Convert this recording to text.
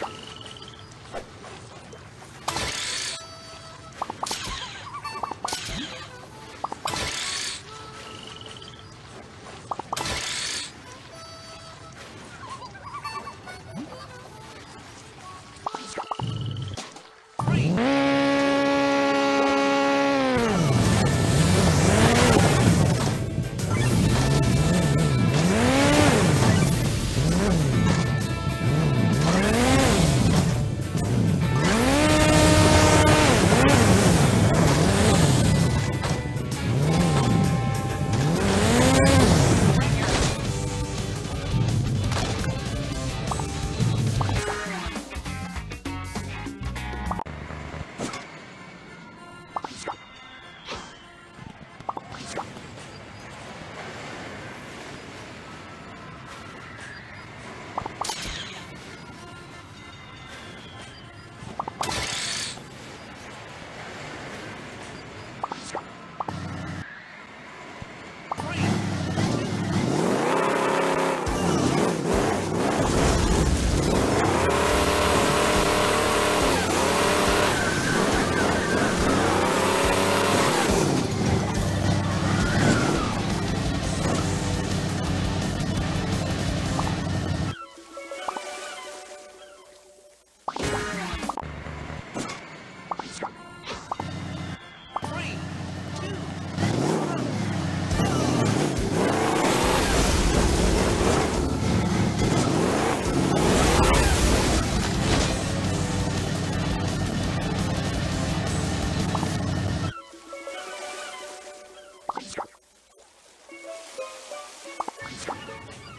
Let's go. あ!